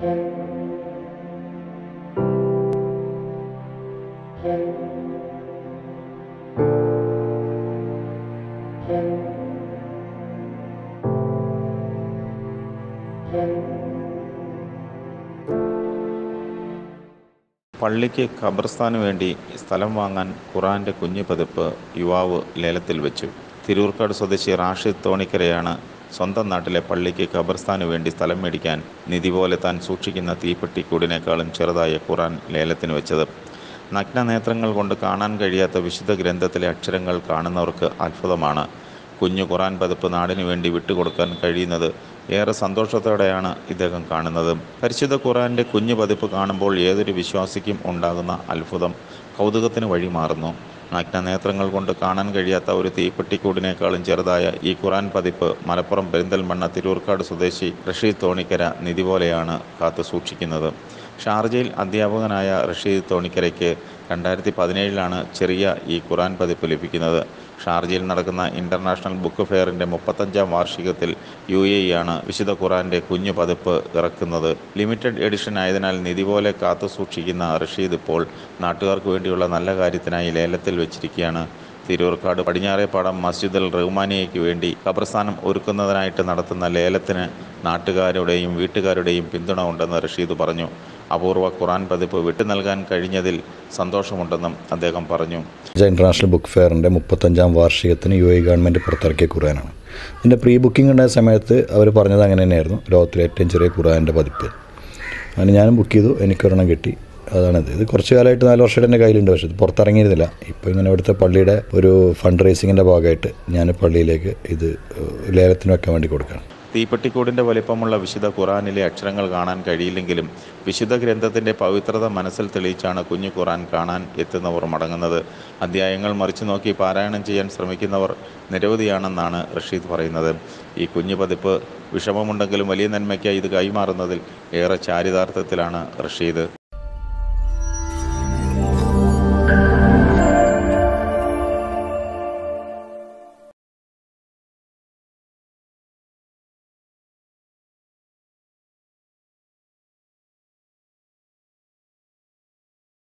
പള്ളിക്ക് ഖബർസ്ഥാന് വേണ്ടി സ്ഥലം വാങ്ങാൻ ഖുറാന്റെ കുഞ്ഞു പതിപ്പ് യുവാവ് ലേലത്തിൽ വെച്ചു. തിരൂർക്കാട് സ്വദേശി റാഷിദ് തോണിക്കരയാണ് സ്വന്തം നാട്ടിലെ പള്ളിക്ക് ഖബർസ്ഥാനു വേണ്ടി സ്ഥലം മേടിക്കാൻ നിധി പോലെ താൻ സൂക്ഷിക്കുന്ന തീപ്പെട്ടിക്കൂടിനേക്കാളും ചെറുതായ ഖുറാൻ ലേലത്തിന് വെച്ചത്. നഗ്നനേത്രങ്ങൾ കൊണ്ട് കാണാൻ കഴിയാത്ത വിശുദ്ധ ഗ്രന്ഥത്തിലെ അക്ഷരങ്ങൾ കാണുന്നവർക്ക് അത്ഭുതമാണ്. കുഞ്ഞു ഖുറാൻ പതിപ്പ് നാടിനു വേണ്ടി വിട്ടുകൊടുക്കാൻ കഴിയുന്നത് ഏറെ സന്തോഷത്തോടെയാണ് ഇദ്ദേഹം കാണുന്നത്. പരിശുദ്ധ ഖുറാന്റെ കുഞ്ഞു പതിപ്പ് കാണുമ്പോൾ ഏതൊരു വിശ്വാസിക്കും ഉണ്ടാകുന്ന അത്ഭുതം കൗതുകത്തിന് വഴിമാറുന്നു. നഗ്നനേത്രങ്ങൾ കൊണ്ട് കാണാൻ കഴിയാത്ത ഒരു തീപ്പെട്ടിക്കൂടിനേക്കാളും ചെറുതായ ഈ ഖുറാൻ പതിപ്പ് മലപ്പുറം പെരിന്തൽമണ്ണ തിരൂർക്കാട് സ്വദേശി റഷീദ് തോണിക്കര നിധി പോലെയാണ് കാത്തു സൂക്ഷിക്കുന്നത് ഷാർജയിൽ അധ്യാപകനായ റഷീദ് തോണിക്കരയ്ക്ക് രണ്ടായിരത്തി പതിനേഴിലാണ് ചെറിയ ഈ ഖുറാൻ പതിപ്പ് ലഭിക്കുന്നത്. ഷാർജയിൽ നടക്കുന്ന ഇന്റർനാഷണൽ ബുക്ക് ഫെയറിന്റെ മുപ്പത്തഞ്ചാം വാർഷികത്തിൽ യു എ ആണ് വിശുദ്ധ ഖുറാന്റെ കുഞ്ഞു പതിപ്പ് ഇറക്കുന്നത്. ലിമിറ്റഡ് എഡിഷൻ ആയതിനാൽ നിധി പോലെ കാത്തു സൂക്ഷിക്കുന്ന റഷീദ് ഇപ്പോൾ നാട്ടുകാർക്ക് വേണ്ടിയുള്ള നല്ല കാര്യത്തിനായി ലേലത്തിൽ വെച്ചിരിക്കുകയാണ്. തിരൂർക്കാട് പടിഞ്ഞാറേപ്പാടം മസ്ജിദുൽ റഹ്മാനിയയ്ക്ക് വേണ്ടി ഖബർസ്ഥാനം ഒരുക്കുന്നതിനായിട്ട് നടത്തുന്ന ലേലത്തിന് നാട്ടുകാരുടെയും വീട്ടുകാരുടെയും പിന്തുണ ഉണ്ടെന്ന് റഷീദ് പറഞ്ഞു. അപൂർവ ഖുറാൻ പതിപ്പ് വിട്ടു നൽകാൻ കഴിഞ്ഞതിൽ സന്തോഷമുണ്ടെന്നും അദ്ദേഹം പറഞ്ഞു. ഇന്റർനാഷണൽ ബുക്ക് ഫെയറിന്റെ മുപ്പത്തഞ്ചാം വാർഷികത്തിന് യു എ ഗവൺമെന്റ് പുറത്തിറക്കിയ ഖുറാനാണ് ഇതിന്റെ പ്രീ ബുക്കിംഗ് ഉണ്ടായ സമയത്ത് അവർ പറഞ്ഞത് അങ്ങനെ തന്നെയായിരുന്നു. ലോകത്തിലെ ഏറ്റവും ചെറിയ ഖുറാന്റെ പതിപ്പ്. അങ്ങനെ ഞാനും ബുക്ക് ചെയ്തു. എനിക്കൊരെണ്ണം കിട്ടി. അതാണിത്. ഇത് കുറച്ച് കാലമായിട്ട് നാല് വർഷമായിട്ട് എന്റെ കയ്യിലുണ്ട്. പക്ഷേ ഇത് പുറത്തിറങ്ങിയിരുന്നില്ല. ഇപ്പോൾ ഇങ്ങനെ ഇവിടുത്തെ പള്ളിയുടെ ഒരു ഫണ്ട് റേസിങ്ങിന്റെ ഭാഗമായിട്ട് ഞാൻ പള്ളിയിലേക്ക് ഇത് ലേലത്തിന് വെക്കാൻ വേണ്ടി കൊടുക്കുകയാണ്. തീപ്പെട്ടിക്കൂടിന്റെ വലിപ്പമുള്ള വിശുദ്ധ ഖുറാനിലെ അക്ഷരങ്ങൾ കാണാൻ കഴിയില്ലെങ്കിലും വിശുദ്ധ ഗ്രന്ഥത്തിന്റെ പവിത്രത മനസ്സിൽ തെളിയിച്ചാണ് കുഞ്ഞു ഖുറാൻ കാണാൻ എത്തുന്നവർ മടങ്ങുന്നത്. അധ്യായങ്ങൾ മറിച്ചു നോക്കി പാരായണം ചെയ്യാൻ ശ്രമിക്കുന്നവർ നിരവധിയാണെന്നാണ് റഷീദ് പറയുന്നത്. ഈ കുഞ്ഞു പതിപ്പ് വിഷമമുണ്ടെങ്കിലും വലിയ നന്മയ്ക്കായി ഇത് കൈമാറുന്നതിൽ ഏറെ ചാരിതാർത്ഥത്തിലാണ് റഷീദ്.